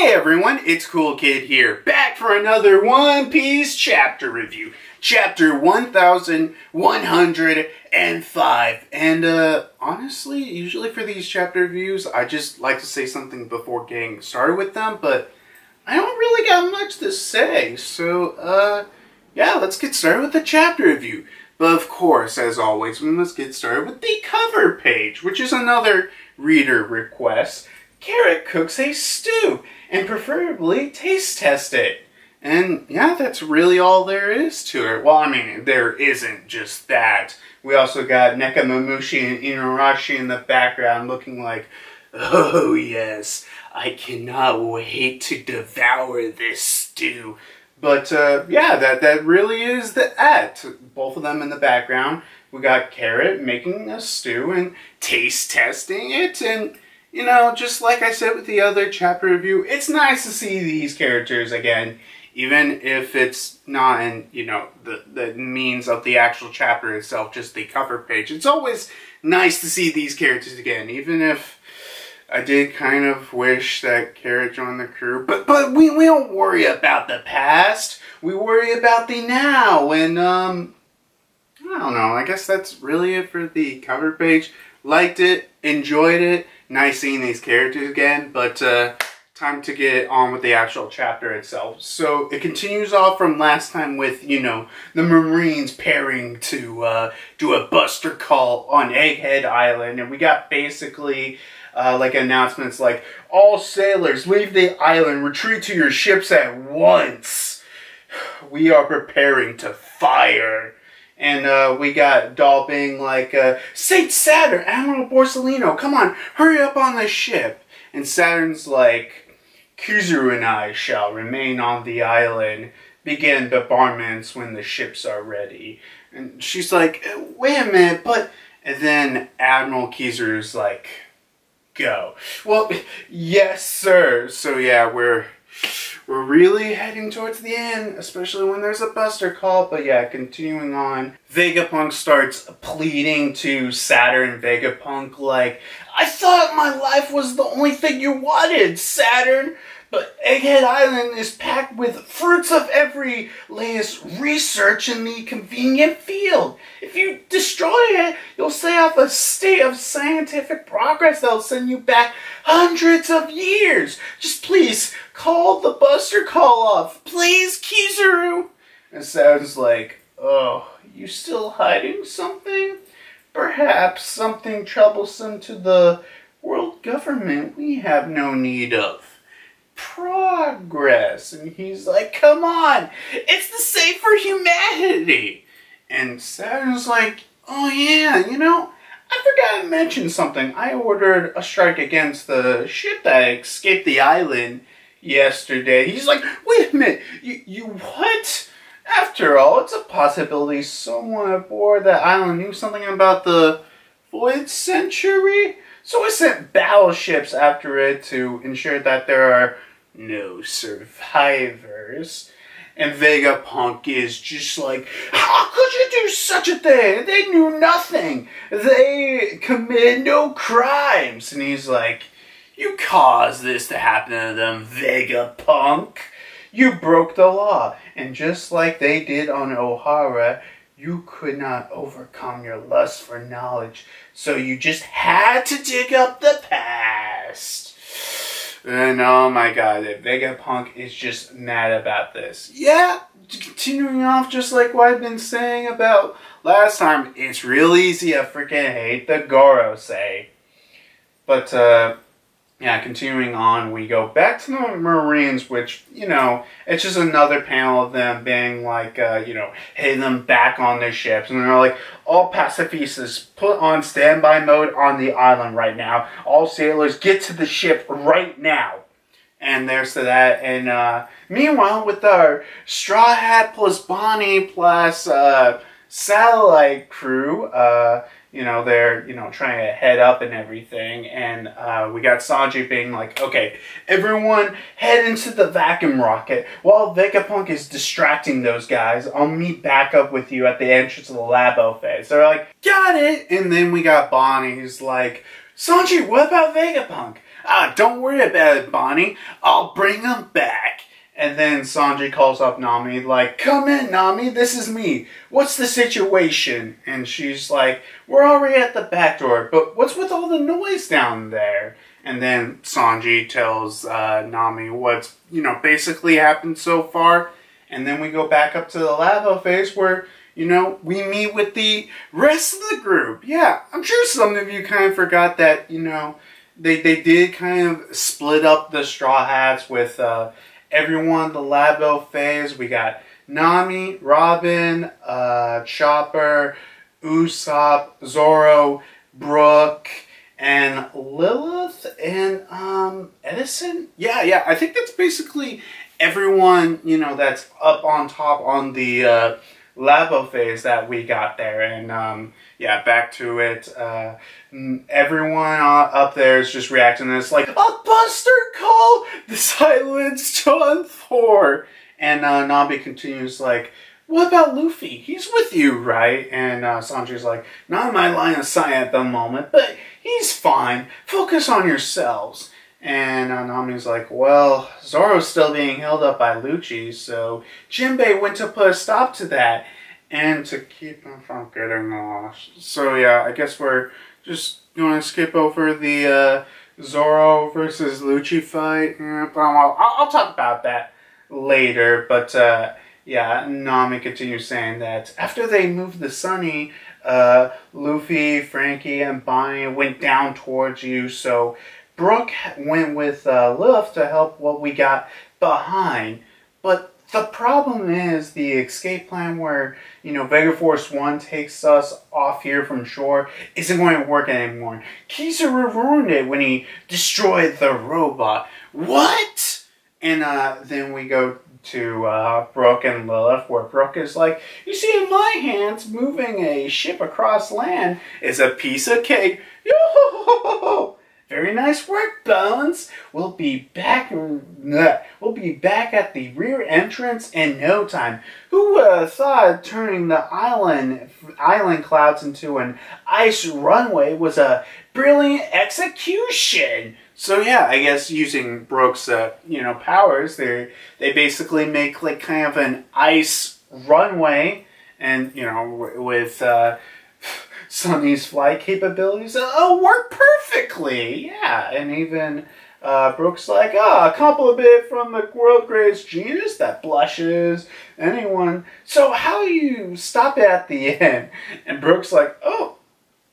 Hey everyone, it's Cool Kid here, back for another One Piece chapter review. Chapter 1105. And, uh, honestly, usually for these chapter reviews, I just like to say something before getting started with them, but I don't really got much to say, so, uh, yeah, let's get started with the chapter review. But of course, as always, we must get started with the cover page, which is another reader request. Carrot cooks a stew and preferably taste test it. And yeah, that's really all there is to it. Well, I mean, there isn't just that. We also got Nekomamushi and Inuarashi in the background looking like, oh yes, I cannot wait to devour this stew. But uh, yeah, that, that really is the et. Both of them in the background. We got Carrot making a stew and taste testing it and you know, just like I said with the other chapter review, it's nice to see these characters again, even if it's not in, you know, the, the means of the actual chapter itself, just the cover page. It's always nice to see these characters again, even if I did kind of wish that Carrot joined the crew. But but we, we don't worry about the past. We worry about the now. And, um, I don't know. I guess that's really it for the cover page. Liked it, enjoyed it nice seeing these characters again, but uh, time to get on with the actual chapter itself. So it continues off from last time with, you know, the Marines pairing to uh, do a buster call on Egghead Island, and we got basically... Uh, like announcements like all sailors leave the island retreat to your ships at once we are preparing to fire and uh, we got Doll being like, uh, Saint Saturn, Admiral Borsalino, come on, hurry up on the ship. And Saturn's like, Kizaru and I shall remain on the island, begin the bombardments when the ships are ready. And she's like, wait a minute, but... And then Admiral Kizaru's like, go. Well, yes, sir. So yeah, we're we're really heading towards the end, especially when there's a buster call. But yeah, continuing on, Vegapunk starts pleading to Saturn Vegapunk like, I thought my life was the only thing you wanted, Saturn. But Egghead Island is packed with fruits of every latest research in the convenient field. If you destroy it, you'll set off a state of scientific progress that'll send you back hundreds of years. Just please call the buster call off. Please, Kizaru. It sounds like, oh, you still hiding something? Perhaps something troublesome to the world government we have no need of progress. And he's like, come on, it's the same for humanity. And Saturn's like, oh yeah, you know, I forgot to mention something. I ordered a strike against the ship that escaped the island yesterday. He's like, wait a minute, you, you what? After all, it's a possibility someone aboard that island knew something about the Void Century. So I sent battleships after it to ensure that there are no survivors. And Vegapunk is just like, how could you do such a thing? They knew nothing. They committed no crimes. And he's like, you caused this to happen to them, Vegapunk. You broke the law. And just like they did on Ohara, you could not overcome your lust for knowledge. So you just had to dig up the past. And oh my god, Vegapunk is just mad about this. Yeah, continuing off just like what I've been saying about last time, it's real easy to freaking hate the Gorosei. But, uh, yeah, continuing on, we go back to the Marines, which, you know, it's just another panel of them being like, uh, you know, hitting them back on their ships. And they're like, all pacifistas put on standby mode on the island right now. All sailors get to the ship right now. And there's that. And uh, meanwhile, with our Straw Hat plus Bonnie plus uh, Satellite crew, uh, you know, they're, you know, trying to head up and everything. And uh, we got Sanji being like, okay, everyone head into the vacuum rocket while Vegapunk is distracting those guys. I'll meet back up with you at the entrance of the labo phase. They're like, got it. And then we got Bonnie who's like, Sanji, what about Vegapunk? Ah, don't worry about it, Bonnie. I'll bring him back. And then Sanji calls up Nami, like, Come in, Nami, this is me. What's the situation? And she's like, We're already at the back door, but what's with all the noise down there? And then Sanji tells uh, Nami what's, you know, basically happened so far. And then we go back up to the Labo phase where, you know, we meet with the rest of the group. Yeah, I'm sure some of you kind of forgot that, you know, they, they did kind of split up the Straw Hats with uh, everyone, the Labo phase. We got Nami, Robin, uh, Chopper, Usopp, Zoro, Brook, and Lilith, and um, Edison. Yeah, yeah, I think that's basically everyone, you know, that's up on top on the uh, Labo phase that we got there. And um, yeah, back to it. Uh, everyone up there is just reacting to this like, a buster call! The silence John Thor! And uh, Nami continues like, what about Luffy? He's with you, right? And uh, Sanji's like, not in my line of sight at the moment, but he's fine. Focus on yourselves. And uh, Nami's like, well, Zoro's still being held up by Lucci, so Jinbei went to put a stop to that and to keep him from getting lost. So yeah, I guess we're just going to skip over the uh, Zoro versus Lucci fight. I'll, I'll, talk about that later, but uh, yeah, Nami continues saying that after they moved the Sunny, uh, Luffy, Franky, and Bonnie went down towards you, so Brook went with uh, Lilith to help what we got behind. But the problem is the escape plan where, you know, Vega Force 1 takes us off here from shore isn't going to work anymore. Kizaru ruined it when he destroyed the robot. What? And uh, then we go to uh, Brook and Lilith, where Brook is like, You see, in my hands, moving a ship across land is a piece of cake. Yo! Very nice work, Bones. We'll be back. We'll be back at the rear entrance in no time. Who would have thought turning the island island clouds into an ice runway was a brilliant execution? So yeah, I guess using Brook's uh, you know powers, they they basically make like kind of an ice runway, and you know with. Uh, Sunny's flight capabilities uh, work perfectly. Yeah, and even uh, Brook's like, ah, oh, a compliment from the world greatest genius that blushes anyone. So how you stop at the end? And Brook's like, oh,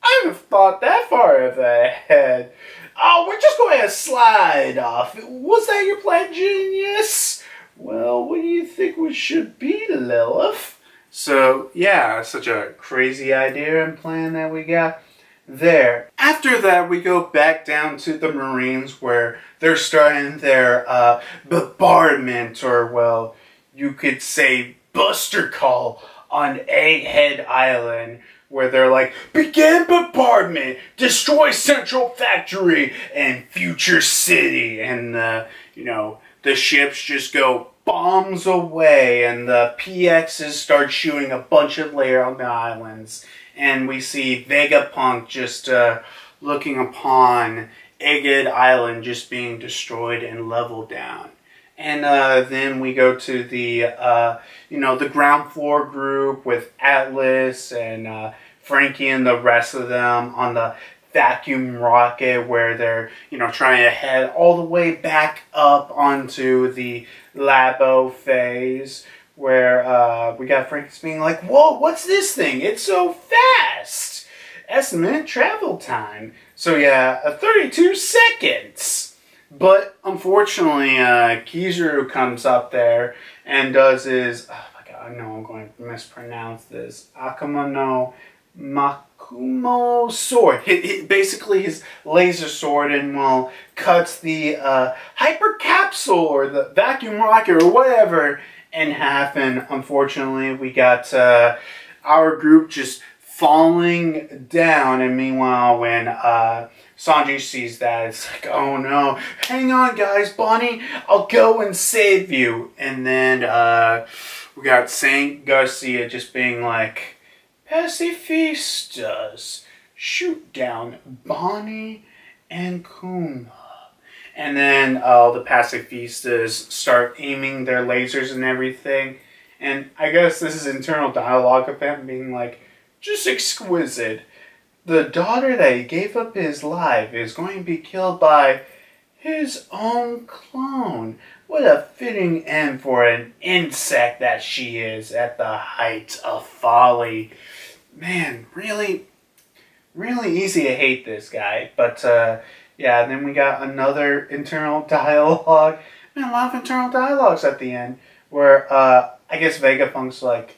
I haven't thought that far ahead. Oh, we're just going to slide off. Was that your plan, genius? Well, what do you think we should be, Lilith? So yeah, such a crazy idea and plan that we got there. After that, we go back down to the Marines where they're starting their uh, bombardment, or well, you could say buster call on Egghead Island, where they're like, begin bombardment, destroy Central Factory and Future City, and uh, you know the ships just go bombs away and the PXs start shooting a bunch of layer on the islands. And we see Vegapunk just uh, looking upon Egghead Island just being destroyed and leveled down. And uh, then we go to the, uh, you know, the ground floor group with Atlas and uh, Franky and the rest of them on the vacuum rocket where they're, you know, trying to head all the way back up onto the Labo phase where uh, we got Franky's being like, whoa, what's this thing? It's so fast! Estimate travel time. So yeah, uh, 32 seconds. But unfortunately, uh, Kizaru comes up there and does his, oh my god, I know I'm going to mispronounce this, Akuma no Mak Kumo sword. He, he, basically, his laser sword and well cuts the uh, hyper capsule or the vacuum rocket or whatever in half. And unfortunately, we got uh, our group just falling down. And meanwhile, when uh, Sanji sees that, it's like, oh no, hang on, guys, Bonnie, I'll go and save you. And then uh, we got Saint Garcia just being like pacifistas shoot down Bonnie and Kuma. and then uh, the pacifistas start aiming their lasers and everything. And I guess this is internal dialogue of him being like, just exquisite. The daughter that he gave up his life is going to be killed by his own clone. What a fitting end for an insect that she is at the height of folly. Man, really, really easy to hate this guy. But, uh, yeah, then we got another internal dialogue. Man, a lot of internal dialogues at the end where, uh, I guess Vegapunk's like,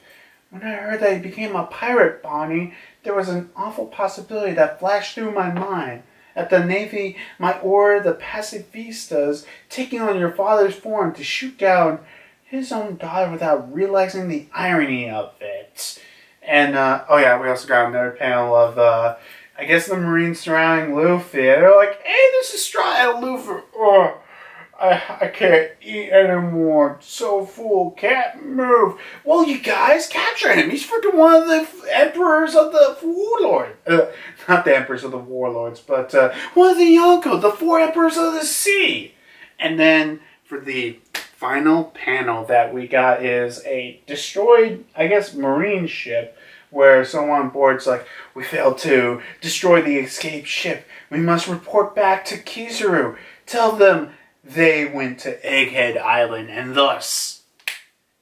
when I heard that he became a pirate, Bonnie, there was an awful possibility that flashed through my mind. At the Navy, my order the pacifistas taking on your father's form to shoot down his own daughter without realizing the irony of it. And, uh, oh yeah, we also got another panel of, uh, I guess the Marines surrounding Luffy. They're like, hey, this is Straw Luffy. Oh, I, I can't eat anymore. so full. Can't move. Well, you guys capture him. He's freaking one of the emperors of the warlord. Uh, not the emperors of the warlords, but uh, one of the Yonko, the four emperors of the sea. And then for the final panel that we got is a destroyed, I guess, marine ship where someone on board's like, we failed to destroy the escaped ship. We must report back to Kizaru. Tell them they went to Egghead Island, and thus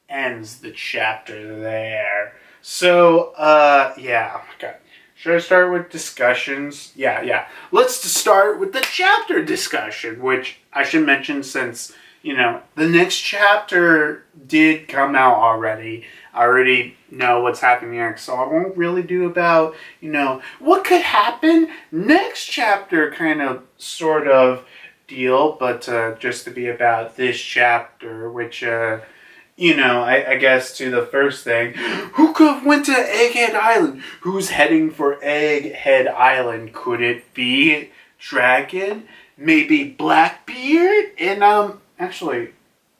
ends the chapter there. So, uh, yeah, okay. Should I start with discussions? Yeah, yeah. Let's start with the chapter discussion, which I should mention since, you know, the next chapter did come out already. I already know what's happening next, so I won't really do about, you know, what could happen next chapter kind of, sort of, deal, but uh, just to be about this chapter, which, uh, you know, I, I, guess to the first thing, who could have went to Egghead Island? Who's heading for Egghead Island? Could it be Dragon? Maybe Blackbeard? And um, actually,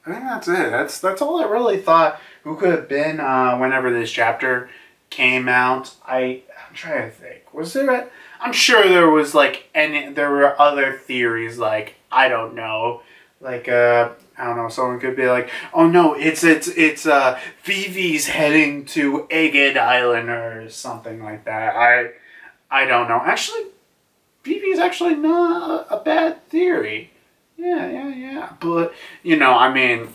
I think that's it. That's that's all I really thought. Who could have been uh, whenever this chapter came out? I I'm trying to think. Was there a I'm sure there was like any there were other theories like I don't know. Like uh I don't know, someone could be like, "Oh no, it's it's it's uh Vivi's heading to Egghead Island or something like that." I I don't know. Actually, Vivi's actually not a bad theory. Yeah, yeah, yeah. But, you know, I mean,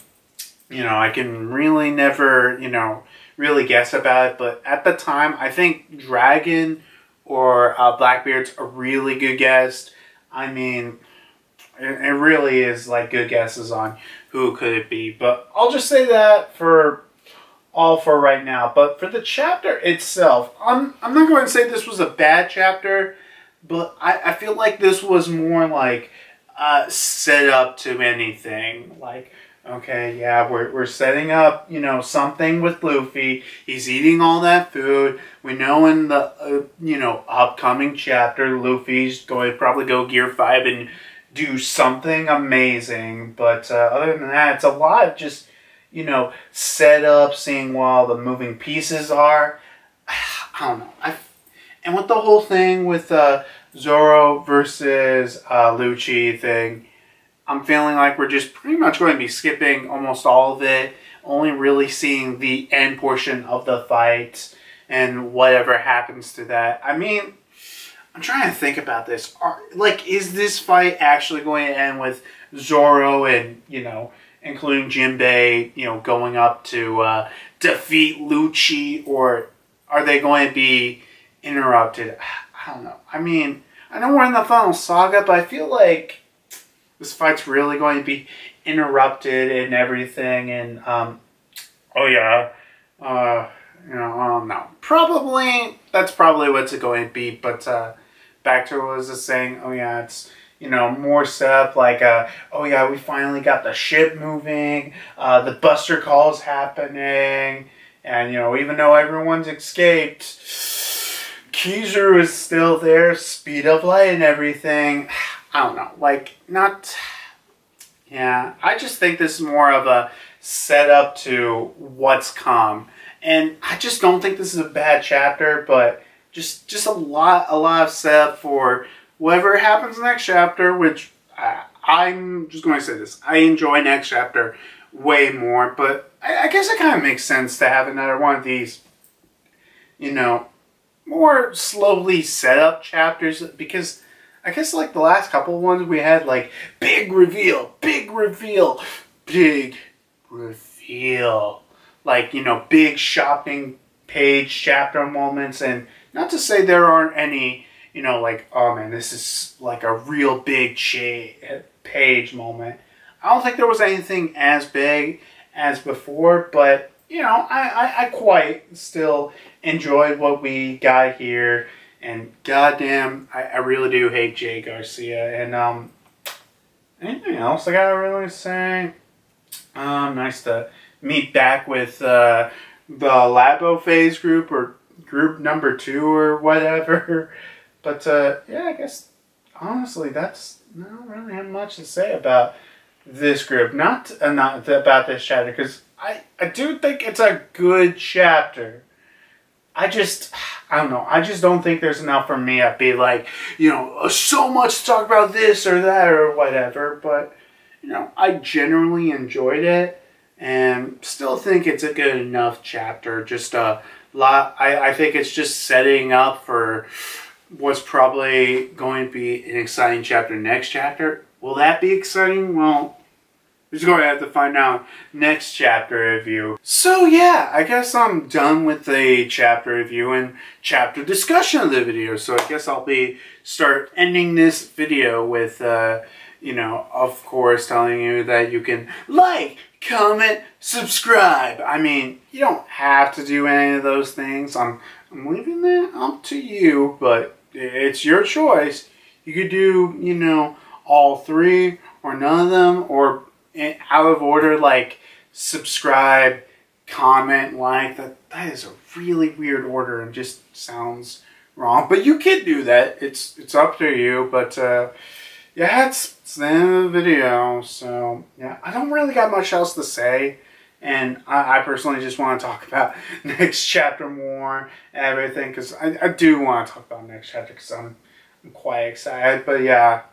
you know, I can really never, you know, really guess about it, but at the time, I think Dragon or uh, Blackbeard's a really good guess. I mean, it, it really is like good guesses on who could it be. But I'll just say that for all for right now. But for the chapter itself, I'm I'm not going to say this was a bad chapter, but I, I feel like this was more like uh, set up to anything. Like Okay, yeah, we're, we're setting up, you know, something with Luffy. He's eating all that food. We know in the, uh, you know, upcoming chapter, Luffy's going to probably go Gear 5 and do something amazing. But uh, other than that, it's a lot of just, you know, set up, seeing while the moving pieces are. I don't know. I, and with the whole thing with uh, Zoro versus uh, Lucci thing, I'm feeling like we're just pretty much going to be skipping almost all of it, only really seeing the end portion of the fight and whatever happens to that. I mean, I'm trying to think about this. Are, like, is this fight actually going to end with Zoro and, you know, including Jinbei, you know, going up to uh, defeat Lucci, or are they going to be interrupted? I don't know. I mean, I know we're in the final saga, but I feel like this fight's really going to be interrupted and everything. And um, oh yeah, uh, you know, I don't know. Probably that's probably what's going to be. But uh, back to what was just saying. Oh yeah, it's you know more stuff like uh, oh yeah, we finally got the ship moving. Uh, the Buster calls happening, and you know even though everyone's escaped. Kizaru is still there, speed of light and everything. I don't know, like not. Yeah, I just think this is more of a setup to what's come, and I just don't think this is a bad chapter, but just just a lot a lot of setup for whatever happens next chapter, which I, I'm just going to say this. I enjoy next chapter way more, but I, I guess it kind of makes sense to have another one of these, you know, more slowly set up chapters because I guess like the last couple ones we had like big reveal, big reveal, big reveal. Like, you know, big shopping page chapter moments and not to say there aren't any, you know, like, oh man, this is like a real big page moment. I don't think there was anything as big as before, but you know, I, I, I quite still enjoyed what we got here. And goddamn, I, I really do hate Jaygarcia. And um, anything else I gotta really say? Um, nice to meet back with uh, the Labo Phase group or group number two or whatever. But uh, yeah, I guess honestly, that's I don't really have much to say about this group. Not uh, not about this chapter because I I do think it's a good chapter. I just I don't know. I just don't think there's enough for me to be like, you know, uh, so much to talk about this or that or whatever. But you know, I generally enjoyed it and still think it's a good enough chapter. Just a lot. I, I think it's just setting up for what's probably going to be an exciting chapter next chapter. Will that be exciting? Well, we're just going to have to find out next chapter review. So yeah, I guess I'm done with the chapter review and chapter discussion of the video. So I guess I'll be start ending this video with, uh, you know, of course, telling you that you can like, comment, subscribe. I mean, you don't have to do any of those things. I'm, I'm leaving that up to you, but it's your choice. You could do, you know, all three or none of them or out of order, like subscribe, comment, like. That, that is a really weird order and just sounds wrong. But you can do that. It's, it's up to you, but, uh, yeah, it's, it's the end of the video. So, yeah, I don't really got much else to say. And I, I personally just want to talk about next chapter more and everything. Because I, I do want to talk about next chapter because I'm, I'm quite excited. But yeah,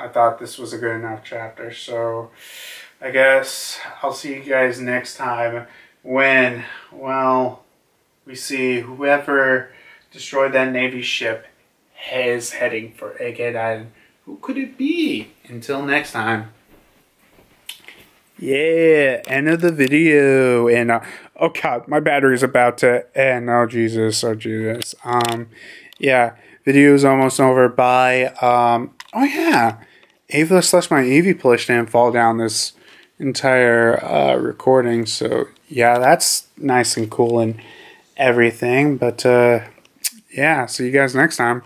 I thought this was a good enough chapter. So, I guess I'll see you guys next time when, well, we see whoever destroyed that Navy ship is heading for Egghead Island. Who could it be? Until next time. Yeah, end of the video. And, uh, oh god, my battery is about to end. Oh Jesus, oh Jesus. Um, yeah, video is almost over. Bye. Um, oh yeah, Ava slash my plush didn't fall down this entire uh, recording. So yeah, that's nice and cool and everything. But uh, yeah, see you guys next time.